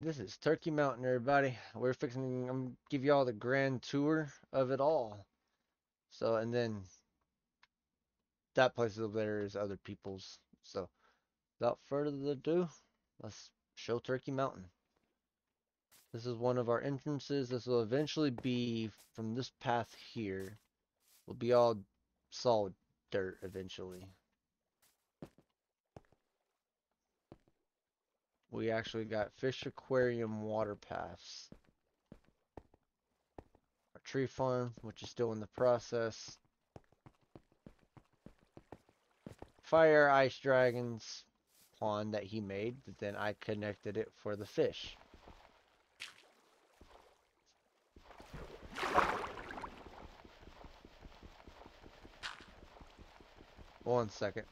This is Turkey Mountain, everybody. We're fixing. I'm gonna give you all the grand tour of it all. So, and then that place over there is other people's. So, without further ado, let's show Turkey Mountain. This is one of our entrances. This will eventually be from this path here. Will be all solid dirt eventually. We actually got fish aquarium water paths. Our tree farm, which is still in the process. Fire ice dragons pond that he made, but then I connected it for the fish. One second.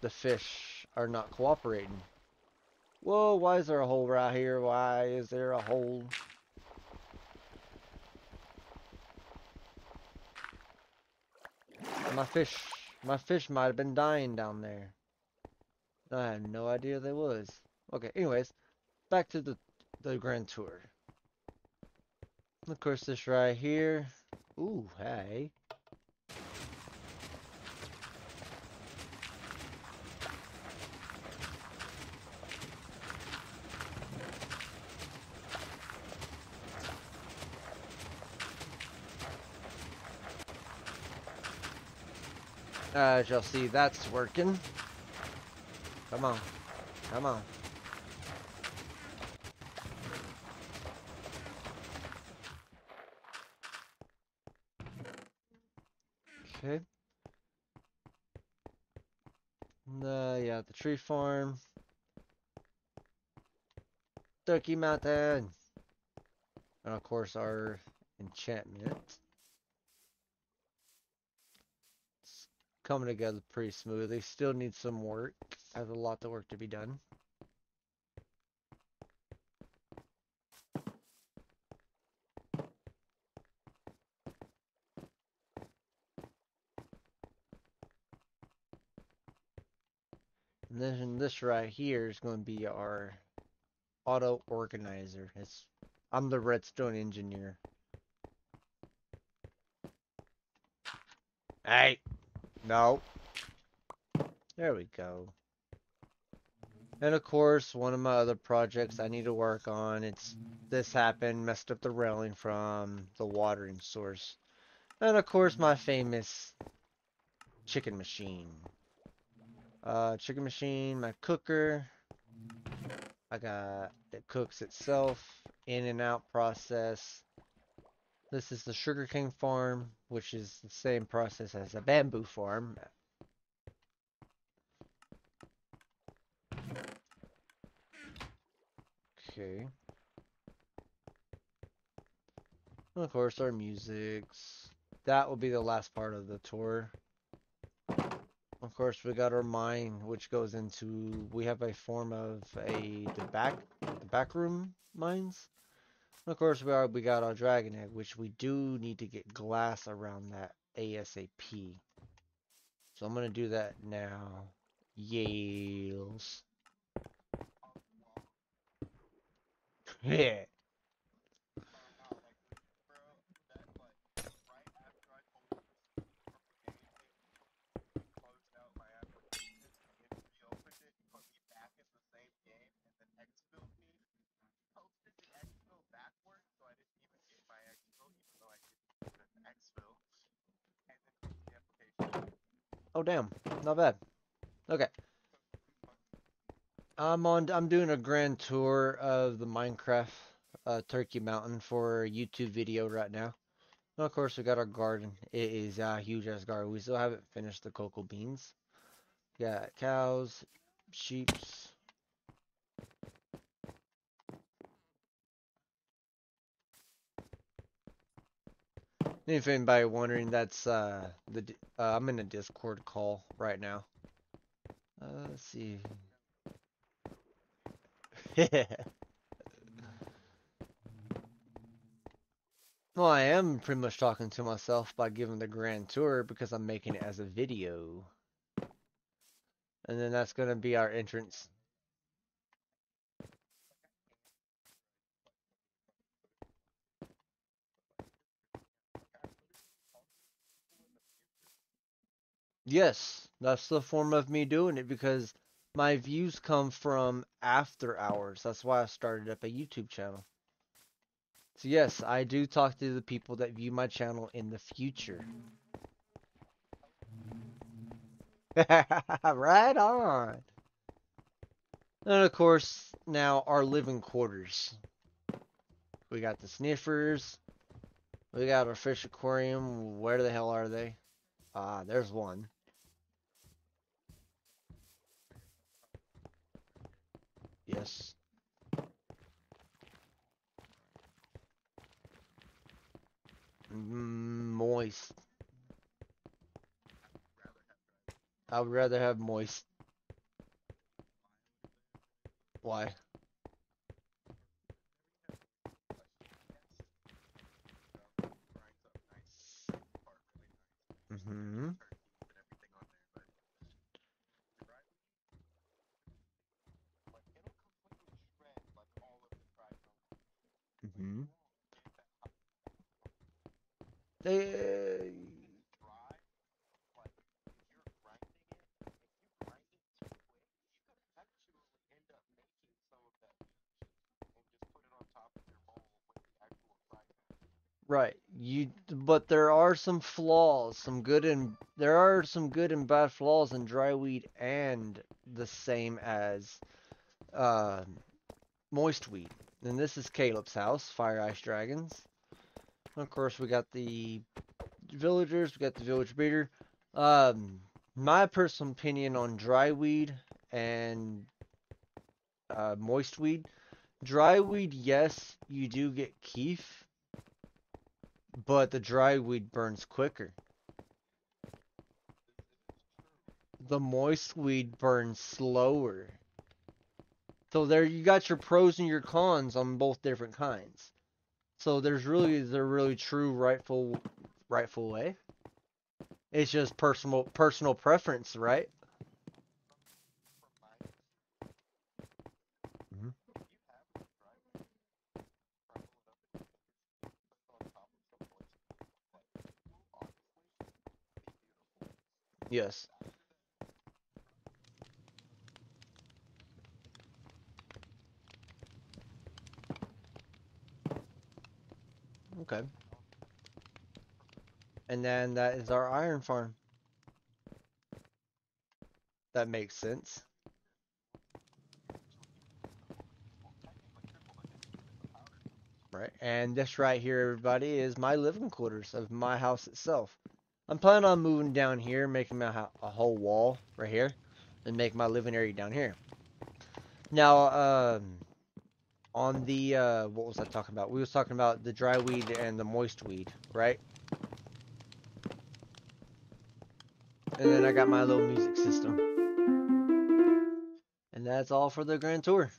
The fish are not cooperating. Whoa, why is there a hole right here? Why is there a hole? My fish, my fish might have been dying down there. I had no idea there was. Okay, anyways, back to the, the grand tour. Of course, this right here. Ooh, hey. As you'll see, that's working. Come on. Come on. Okay. Uh, yeah, the tree farm. Turkey Mountain. And of course our enchantment. Coming together pretty smoothly. Still needs some work. Has a lot of work to be done. And then this right here is going to be our auto organizer. It's I'm the redstone engineer. Hey, no. There we go. And of course, one of my other projects I need to work on, it's this happened, messed up the railing from the watering source. And of course, my famous chicken machine. Uh, chicken machine, my cooker. I got, it cooks itself, in and out process. This is the sugarcane farm, which is the same process as a bamboo farm. Okay. And of course, our musics. That will be the last part of the tour. Of course, we got our mine, which goes into. We have a form of a the back the back room mines. And of course, we are we got our dragon egg, which we do need to get glass around that ASAP. So I'm gonna do that now. Yales. Yeah. Oh damn, not bad. Okay. I'm on. I'm doing a grand tour of the Minecraft uh, Turkey Mountain for a YouTube video right now. And of course, we got our garden. It is a huge ass garden. We still haven't finished the cocoa beans. Got cows, sheeps. If anybody wondering, that's uh the uh, I'm in a Discord call right now. Uh, let's see. well, I am pretty much talking to myself by giving the grand tour because I'm making it as a video. And then that's going to be our entrance. Yes, that's the form of me doing it because my views come from after hours. That's why I started up a YouTube channel. So yes, I do talk to the people that view my channel in the future. right on. And of course, now our living quarters. We got the sniffers. We got our fish aquarium. Where the hell are they? Ah, there's one. Yes. Mm, moist. I would rather have moist. Why? Mm-hmm. Mm-hmm. They, right. You, but there are some flaws, some good and there are some good and bad flaws in dry weed and the same as uh, moist weed. And this is Caleb's house, Fire Ice Dragons. Of course, we got the villagers, we got the village breeder. Um, my personal opinion on dry weed and uh, moist weed. Dry weed, yes, you do get keef, but the dry weed burns quicker. The moist weed burns slower. So there you got your pros and your cons on both different kinds. So there's really the really true rightful rightful way. It's just personal personal preference, right? Mm-hmm. Yes. Okay. And then that is our iron farm. That makes sense. Right, and this right here, everybody, is my living quarters of my house itself. I'm planning on moving down here, making a whole wall right here, and make my living area down here. Now, um, on the, uh, what was I talking about? We was talking about the dry weed and the moist weed, right? And then I got my little music system. And that's all for the grand tour.